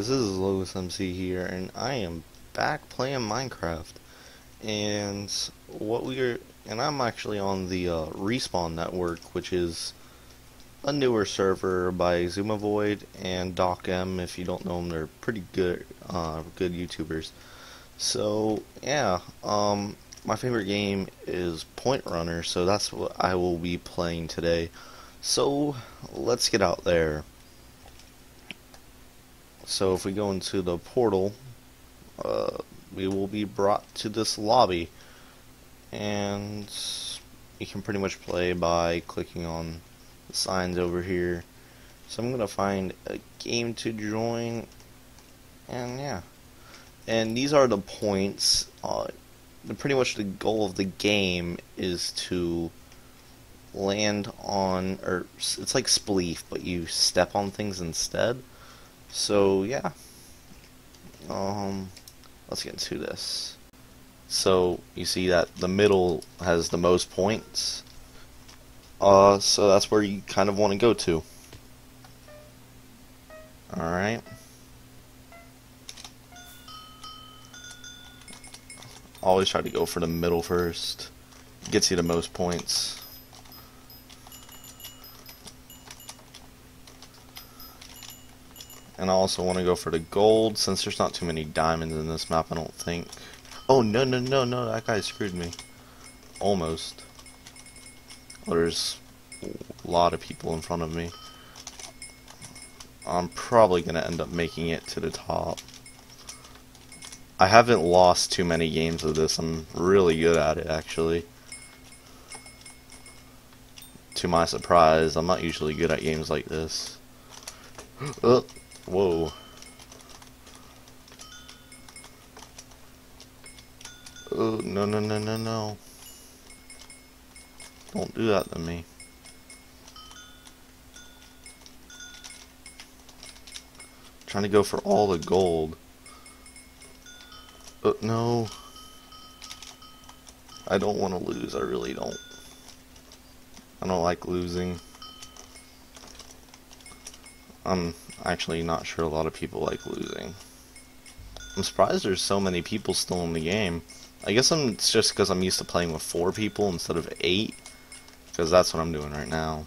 guys, this is Logos MC here, and I am back playing Minecraft. And what we are, and I'm actually on the uh, Respawn network, which is a newer server by Xisumavoid and DocM. If you don't know them, they're pretty good, uh, good YouTubers. So yeah, um, my favorite game is Point Runner, so that's what I will be playing today. So let's get out there. So if we go into the portal, uh, we will be brought to this lobby. And you can pretty much play by clicking on the signs over here. So I'm going to find a game to join. And yeah. And these are the points. Uh, pretty much the goal of the game is to land on, or it's like Spleef, but you step on things instead. So yeah, um, let's get into this. So you see that the middle has the most points. Uh, so that's where you kind of want to go to. Alright. Always try to go for the middle first. Gets you the most points. And I also want to go for the gold, since there's not too many diamonds in this map, I don't think. Oh, no, no, no, no, that guy screwed me. Almost. Oh, there's a lot of people in front of me. I'm probably going to end up making it to the top. I haven't lost too many games of this. I'm really good at it, actually. To my surprise, I'm not usually good at games like this. oh. Whoa. Oh, no, no, no, no, no. Don't do that to me. trying to go for all the gold. But no. I don't want to lose, I really don't. I don't like losing. I'm actually not sure a lot of people like losing. I'm surprised there's so many people still in the game. I guess I'm, it's just because I'm used to playing with four people instead of eight. Because that's what I'm doing right now.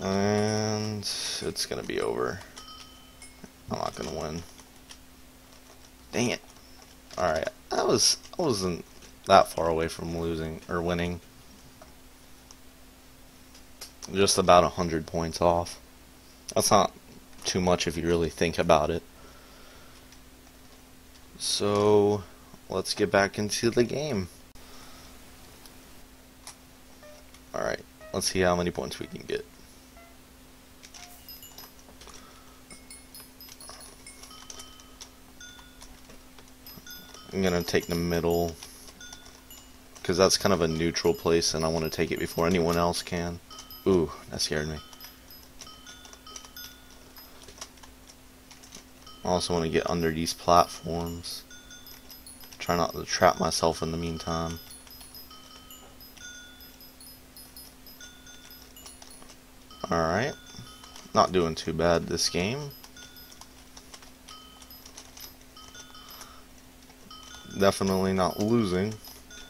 And it's going to be over. I'm not going to win. Dang it. Alright, I was, I wasn't that far away from losing or winning. Just about a hundred points off. That's not too much if you really think about it. So let's get back into the game. Alright, let's see how many points we can get. I'm gonna take the middle because that's kind of a neutral place and I want to take it before anyone else can. Ooh, that scared me. I also want to get under these platforms. Try not to trap myself in the meantime. Alright. Not doing too bad this game. Definitely not losing.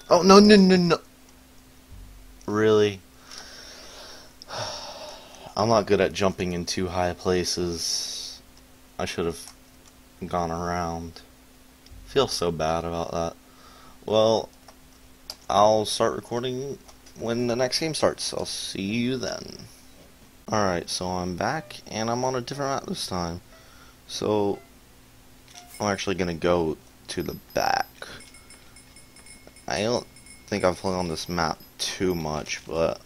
Oh, no, no, no, no. Really? I'm not good at jumping in too high places. I should have gone around. feel so bad about that. Well, I'll start recording when the next game starts. I'll see you then. Alright, so I'm back, and I'm on a different map this time. So, I'm actually going to go to the back. I don't think I've played on this map too much, but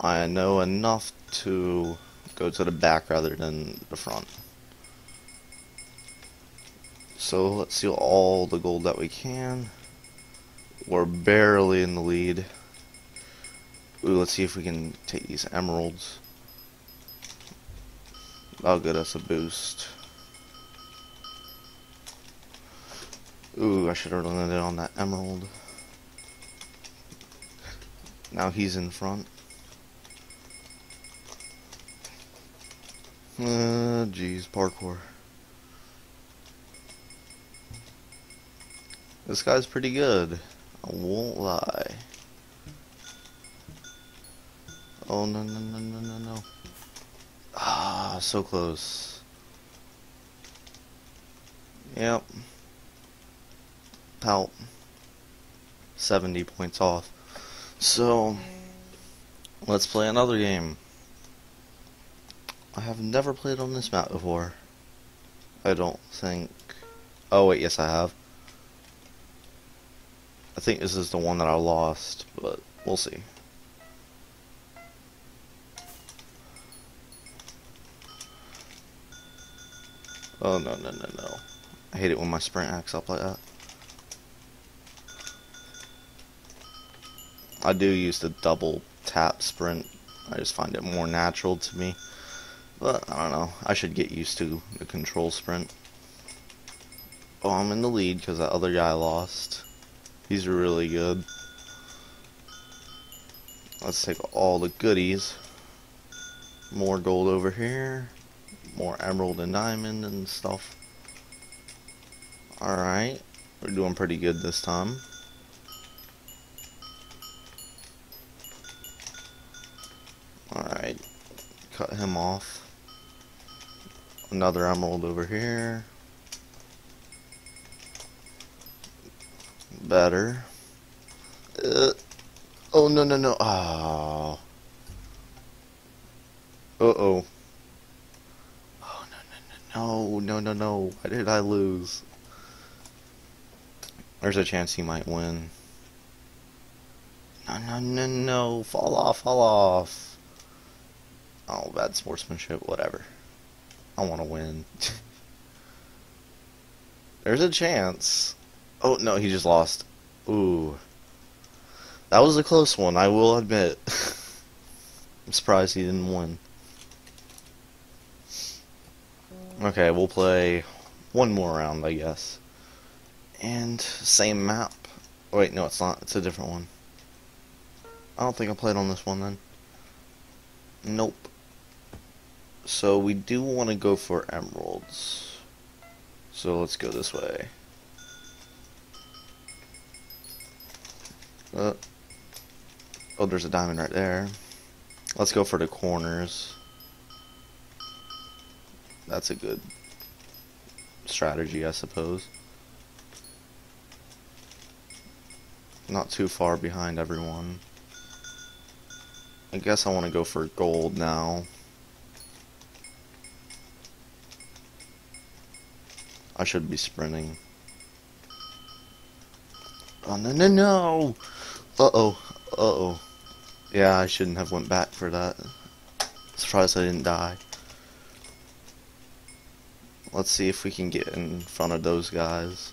I know enough to go to the back rather than the front. So let's steal all the gold that we can. We're barely in the lead. Ooh, let's see if we can take these emeralds. That'll get us a boost. Ooh, I should have landed on that emerald. Now he's in front. Uh, jeez, parkour. This guy's pretty good. I won't lie. Oh, no, no, no, no, no, no. Ah, so close. Yep. About 70 points off. So, let's play another game. I have never played on this map before. I don't think... Oh wait, yes I have. I think this is the one that I lost, but we'll see. Oh, no, no, no, no. I hate it when my sprint acts up like that. I do use the double tap sprint. I just find it more natural to me. But, I don't know. I should get used to the control sprint. Oh, I'm in the lead because that other guy lost. He's really good. Let's take all the goodies. More gold over here. More emerald and diamond and stuff. Alright. We're doing pretty good this time. Alright. Cut him off. Another emerald over here. better. Uh, oh, no, no, no. Oh. Uh-oh. Oh, no, no, no, no, no, no. Why did I lose? There's a chance he might win. No, no, no, no. Fall off, fall off. Oh, bad sportsmanship, whatever. I want to win. There's a chance. Oh, no, he just lost. Ooh. That was a close one, I will admit. I'm surprised he didn't win. Okay, we'll play one more round, I guess. And same map. Wait, no, it's not. It's a different one. I don't think I played on this one then. Nope. So we do want to go for emeralds. So let's go this way. Uh, oh, there's a diamond right there. Let's go for the corners. That's a good strategy, I suppose. Not too far behind everyone. I guess I want to go for gold now. I should be sprinting. Oh, no, no, no! Uh-oh. Uh-oh. Yeah, I shouldn't have went back for that. Surprised I didn't die. Let's see if we can get in front of those guys.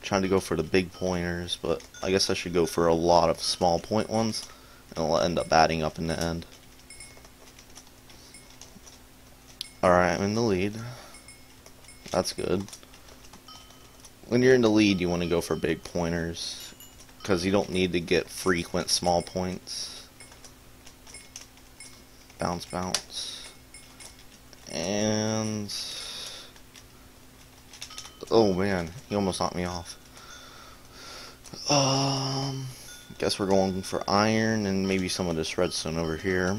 Trying to go for the big pointers, but I guess I should go for a lot of small point ones. And it'll end up adding up in the end. Alright, I'm in the lead. That's good when you're in the lead, you want to go for big pointers because you don't need to get frequent small points. Bounce, bounce. And... Oh man, he almost knocked me off. Um, guess we're going for iron and maybe some of this redstone over here.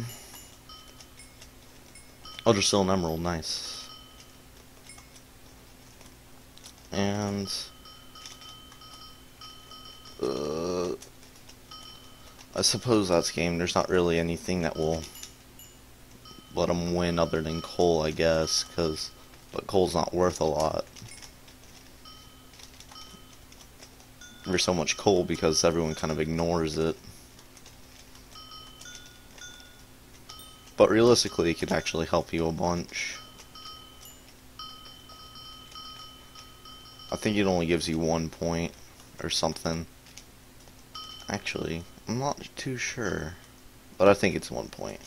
Oh, there's still an emerald, nice. And uh, I suppose that's game. There's not really anything that will let them win other than coal, I guess, because but coal's not worth a lot. There's so much coal because everyone kind of ignores it. But realistically, it could actually help you a bunch. I think it only gives you one point or something. Actually, I'm not too sure. But I think it's one point.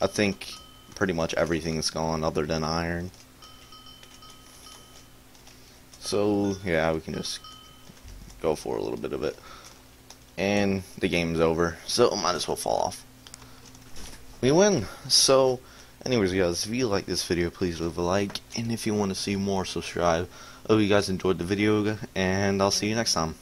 I think pretty much everything's gone other than iron. So, yeah, we can just go for a little bit of it. And the game's over, so it might as well fall off. We win! So, anyways, guys, if you like this video, please leave a like. And if you want to see more, subscribe hope you guys enjoyed the video, and I'll see you next time.